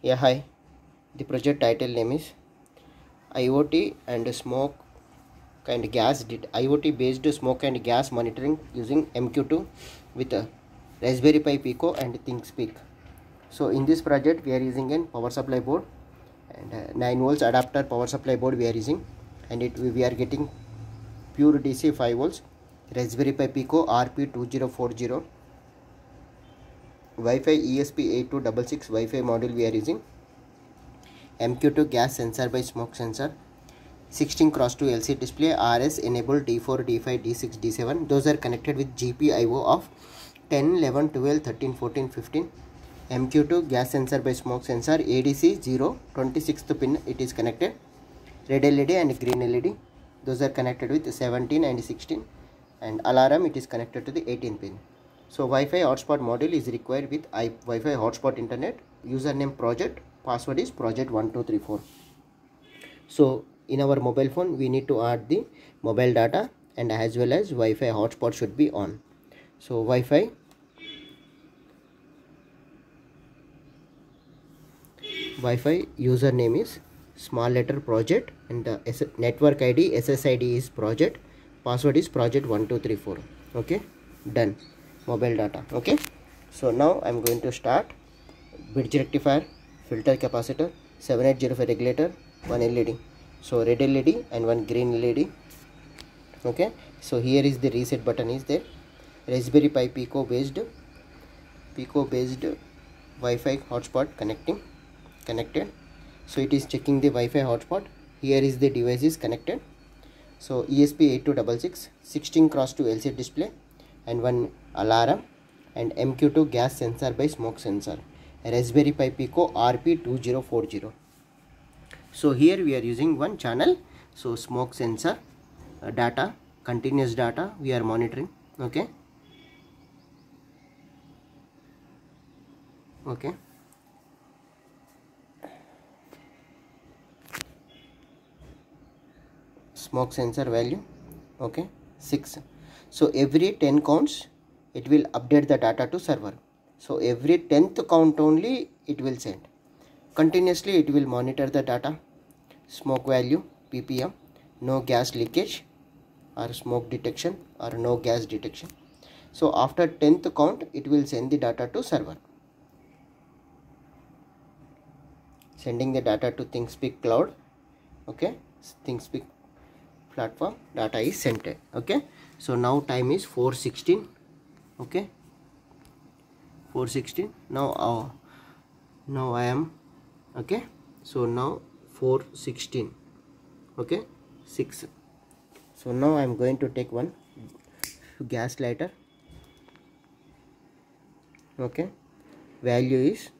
Yeah, hi. The project title name is IoT and smoke and gas did IoT based smoke and gas monitoring using MQ2 with a Raspberry Pi Pico and ThingSpeak. So in this project we are using an power supply board and uh, 9 volts adapter power supply board we are using and it we are getting pure DC 5 volts Raspberry Pi Pico RP2040 Wi-Fi ESP8266 Wi-Fi module we are using. MQ2 gas sensor by smoke sensor. 16 cross 2 LCD display. RS enabled D4 D5 D6 D7 those are connected with GPIO of 10 11 12 13 14 15 MQ2 gas sensor by smoke sensor. ADC 0 26th pin it is connected. Red LED and green LED those are connected with 17 and 16 and alarm it is connected to the 18 pin so Wi-Fi hotspot module is required with Wi-Fi hotspot internet. Username project password is project 1234 so in our mobile phone we need to add the mobile data and as well as Wi-Fi hotspot should be on. So Wi-Fi. Wi-Fi username is small letter project and the S- network ID SSID is project. Password is project 1234 okay done mobile data okay? So now I'm going to start bridge rectifier filter capacitor 7805 regulator one LED so red LED and one green LED okay? So here is the reset button is there. Raspberry Pi Pico based Pico based Wi-Fi hotspot connecting connected. So it is checking the Wi-Fi hotspot. Here is the device is connected. So ESP8266 16 cross 2 LCD display and one alarm and MQ2 gas sensor by smoke sensor. Raspberry Pi Pico RP2040 so here we are using one channel. So smoke sensor uh, data continuous data we are monitoring okay? Okay. Smoke sensor value okay? 6 so every 10 counts it will update the data to server. So every 10th count only it will send. Continuously it will monitor the data. Smoke value ppm no gas leakage or smoke detection or no gas detection. So after 10th count it will send the data to server. Sending the data to ThingSpeak cloud. Okay? ThingSpeak platform data is sent okay? So now time is 416 okay? 416 now uh, now i am okay? So now 416 okay? 6 so now i'm going to take one gas lighter okay? Value is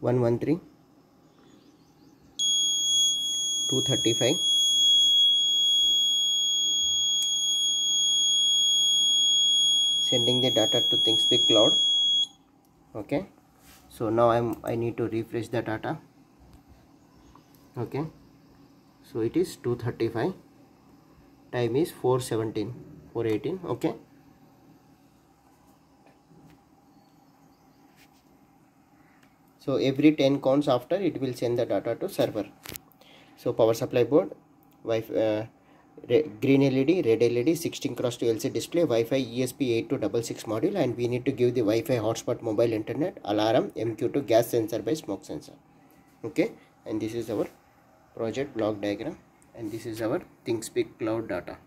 one one three two thirty five sending the data to ThingSpeak cloud. Okay. So now I'm I need to refresh the data. Okay. So it is 235 time is 417 418 okay so every 10 counts after it will send the data to server. So power supply board Wi-Fi, uh, green LED red LED 16 cross 2 LCD display Wi-Fi ESP8266 module and we need to give the Wi-Fi hotspot mobile internet alarm MQ2 gas sensor by smoke sensor. Okay? And this is our project block diagram and this is our thingspeak cloud data